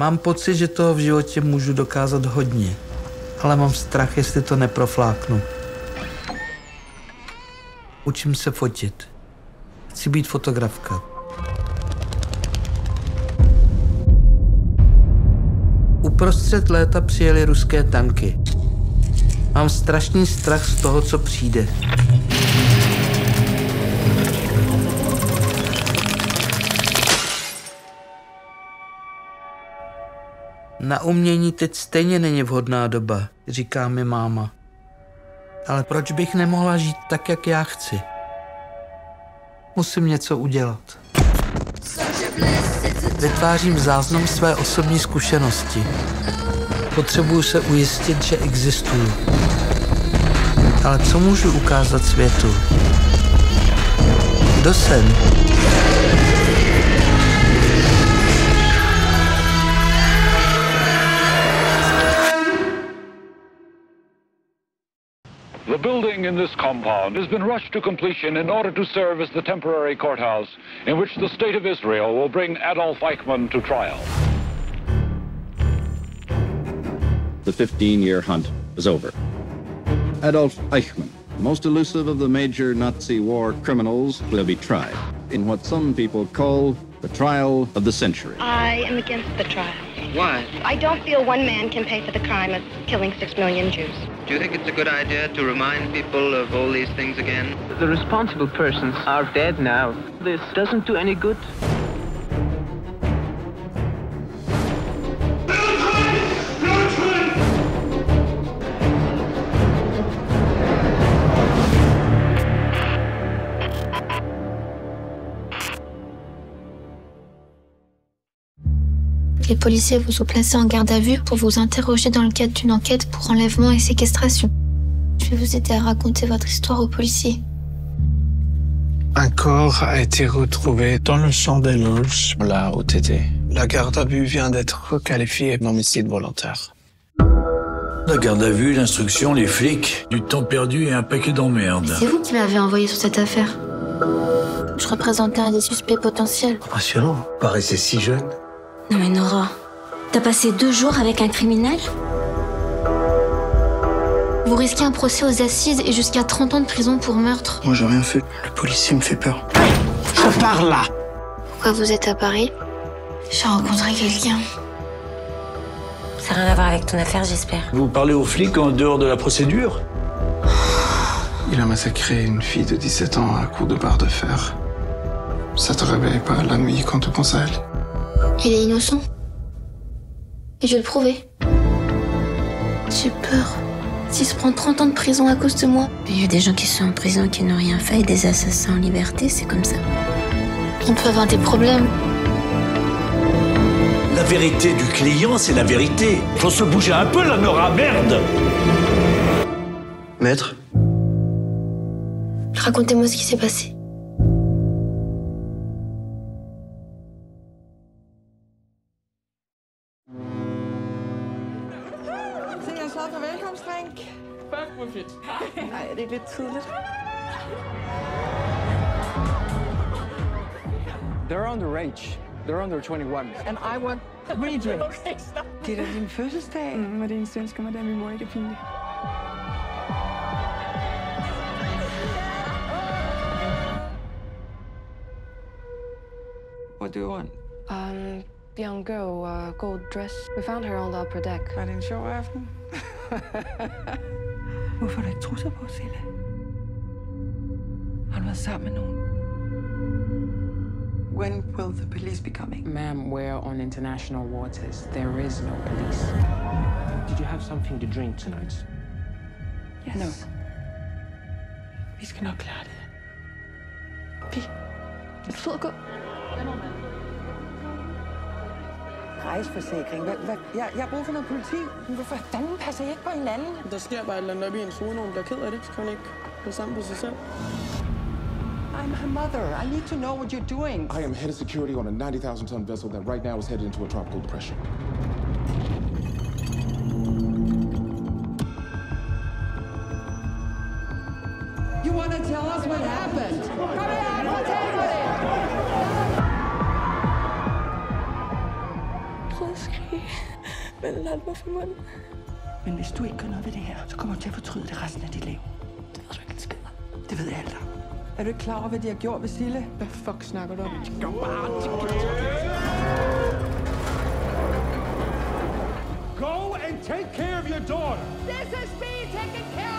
Mám pocit, že toho v životě můžu dokázat hodně, ale mám strach, jestli to neprofláknu. Učím se fotit. Chci být fotografka. Uprostřed léta přijeli ruské tanky. Mám strašný strach z toho, co přijde. Na umění teď stejně není vhodná doba, říká mi máma. Ale proč bych nemohla žít tak, jak já chci? Musím něco udělat. Vytvářím záznam své osobní zkušenosti. Potřebuju se ujistit, že existuju. Ale co můžu ukázat světu? Kdo jsem? The building in this compound has been rushed to completion in order to serve as the temporary courthouse in which the State of Israel will bring Adolf Eichmann to trial. The 15 year hunt is over. Adolf Eichmann, most elusive of the major Nazi war criminals, will be tried in what some people call the trial of the century. I am against the trial. Why? I don't feel one man can pay for the crime of killing six million Jews. Do you think it's a good idea to remind people of all these things again? The responsible persons are dead now. This doesn't do any good. Les policiers vous ont placé en garde à vue pour vous interroger dans le cadre d'une enquête pour enlèvement et séquestration. Je vais vous aider à raconter votre histoire aux policiers. Un corps a été retrouvé dans le champ des loges, là, au TT. La garde à vue vient d'être requalifiée d'homicide volontaire. La garde à vue, l'instruction, les flics, du temps perdu et un paquet d'emmerdes. C'est vous qui m'avez envoyé sur cette affaire. Je représentais un des suspects potentiels. Impressionnant. Paraissait si jeune. Non mais Nora, t'as passé deux jours avec un criminel? Vous risquez un procès aux assises et jusqu'à 30 ans de prison pour meurtre. Moi, j'ai rien fait. Le policier me fait peur. Je pars là Pourquoi vous êtes à Paris? J'ai rencontré quelqu'un. Ça n'a rien à voir avec ton affaire, j'espère. Vous parlez aux flics en dehors de la procédure? Il a massacré une fille de 17 ans à coups de barre de fer. Ça te réveille pas la nuit quand tu penses à elle? Il est innocent. Et je vais le prouver. J'ai peur. S'il se prend 30 ans de prison à cause de moi. Il y a des gens qui sont en prison qui n'ont rien fait et des assassins en liberté, c'est comme ça. On peut avoir des problèmes. La vérité du client, c'est la vérité. Faut se bouger un peu, la Nora, merde Maître? Racontez-moi ce qui s'est passé. Slået for velkomstdrink. Fuck, hvor fedt. Nej, er det ikke lidt tidligt? They're underage. They're under 21. And I want three drinks. Okay, stop. Det er da din fødselsdag. Mm, og det eneste, ønsker mig, det er, at min mor ikke er pinlig. What do you want? Um, the young girl, uh, gold dress. We found her on the upper deck. Var det en sjov aften? Hvorfor har du ikke trusser på, Silla? Har du været sammen med nogen? When will the police be coming? Ma'am, we're on international waters. There is no police. Did you have something to drink tonight? Yes. No. Vi skal nok klare det. Vi. Er du sød at gå? Rejseforsikring. Hvad, hvad? Jeg, jeg har brug for noget politi. Men hvorfor fanden passer I ikke på hinanden? Der sker bare et eller andet op i ens hoved, når hun bliver ked af det. Så kan hun ikke gå sammen på sig selv. I'm her mother. I need to know what you're doing. I am head of security on a 90,000 ton vessel that right now is headed into a tropical depression. Proscrit. Men lad mig for munden. Men hvis du ikke gør noget ved det her, så kommer du til at fortryde det resten af dit liv. Det ved du ikke en skid. Det ved alle om. Er du ikke klar over, hvad de har gjort ved Sille? Hvad fuck snakker du om? Gør bare, Go and take care of your daughter. This is me taking care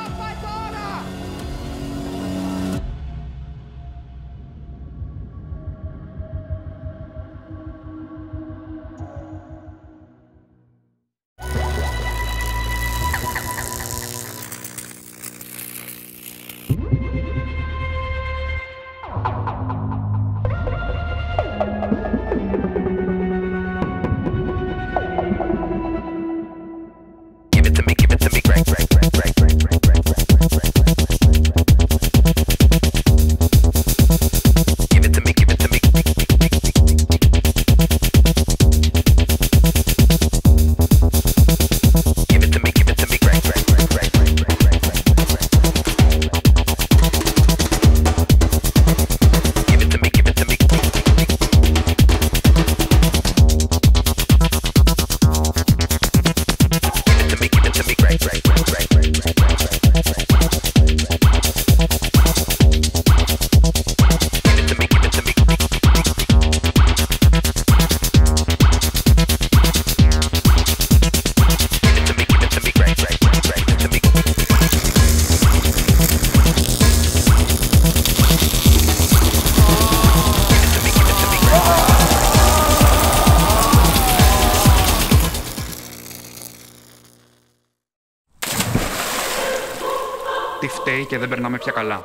Τι φταίει και δεν περνάμε πια καλά.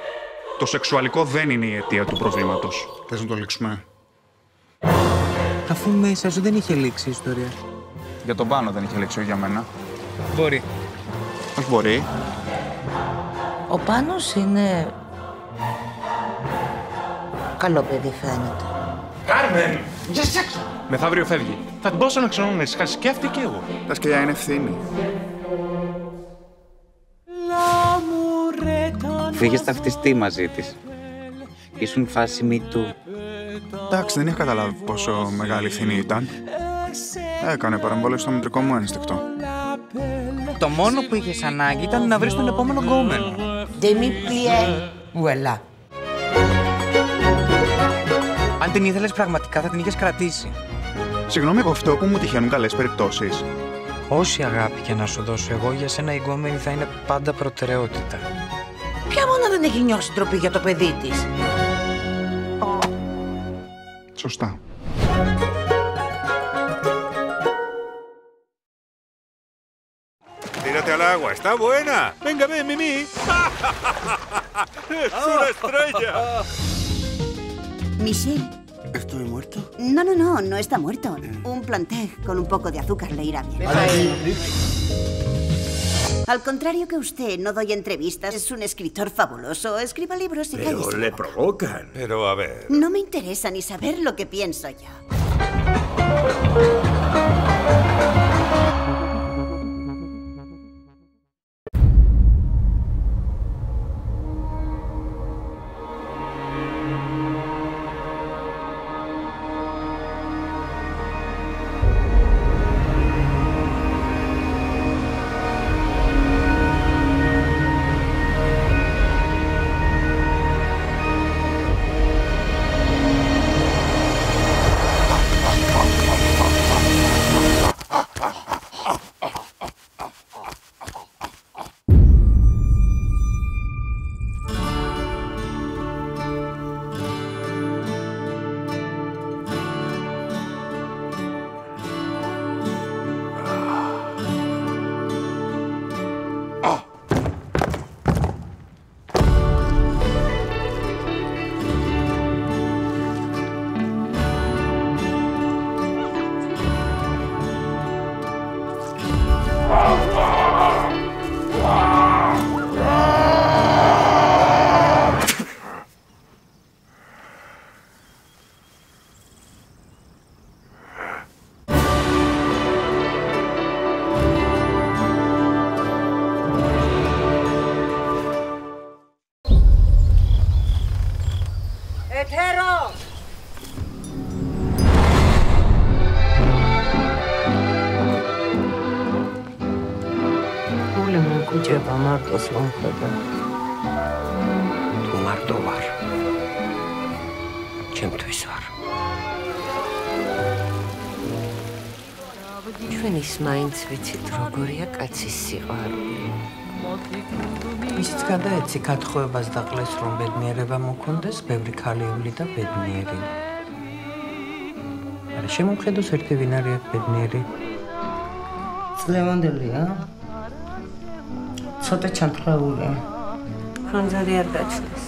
Το σεξουαλικό δεν είναι η αιτία του προβλήματος. Θες να το λήξουμε; Αφού μέσα σου δεν είχε λήξει η ιστορία. Για τον πάνω δεν είχε λήξει, όχι για μένα. Μπορεί. Όχι μπορεί. Ο Πάνος είναι... Καλό παιδί φαίνεται. Κάρμεν! Για σεξ! Μεθαύριο φεύγει. Θα την πόσο να ξανώνεσαι, χάσει και αυτή και εγώ. Τα σκυλιά είναι ευθύνη. Φύγες ταυτιστεί μαζί της. Ήσουν φάση μη του. Εντάξει, δεν είχα καταλάβει πόσο μεγάλη ευθύνη ήταν. Έκανε παρεμβολή στο μητρικό μου ένστικτο. Το μόνο που είχες ανάγκη ήταν να βρεις τον επόμενο γκόμενο. Demi plié. Ουελά. Αν την ήθελες πραγματικά θα την είχες κρατήσει. Συγγνώμη από αυτό που μου τυχαίνουν καλές περιπτώσεις. Όση αγάπη και να σου δώσω εγώ, για σένα η γκόμενη θα είναι πάντα προτεραιότητα. Ποια μόνα δεν έχει νιώσει ντροπή για το παιδί της. Σωστά. Tírate al agua, está buena. Venga, ven, Mimi. es una estrella. Michelle. ¿Estoy muerto? No, no, no, no está muerto. Un planté con un poco de azúcar le irá bien. Al contrario que usted, no doy entrevistas. Es un escritor fabuloso. Escriba libros y Pero le provocan. Pero a ver. No me interesa ni saber lo que pienso yo. იჭება მარტოს ლომხედა. თუ მარტო ვარ. ჩემთვის ვარ. ჩვენ ის მაინც ვიცით როგორია კაცის სიყვარული. ისიც გადაეცი გათხოვებას და ყლეს რომ ბედნიერება მოქონდეს, ბევრი ქალიული და ბედნიერი. არა შემომხედოს ერთი ვინ არის ბედნიერი? წლევანდელია? ცოტა ჩამთხრაულია. ხანძარი არ გაჩნდეს.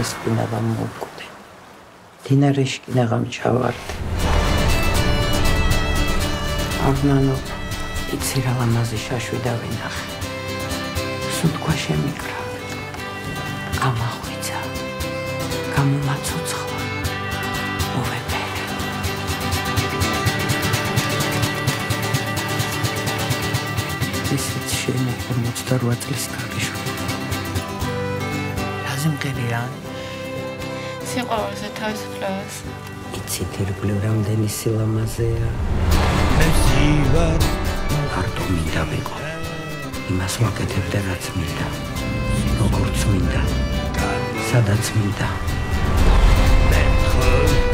ეს კიდე გამოვკვდე. დინარეში კიდე გამჩავარდი. აღნანო იცი რა ლამაზი შაშვი დავინახე. სუნთქვა შემიკრა. გამახვიცა. გამომაცოცხლა. შენი 58 წლის გაგიშვი. რაზე მღერია? სიყვარულზე თავის ფლევას. იცი თირგვლივ რამდენი სილამაზეა. მე ვარ მარტო მინდა ვიყო. იმას ვაკეთებ და რაც მინდა. როგორც მინდა. სადაც მინდა. მე ხარ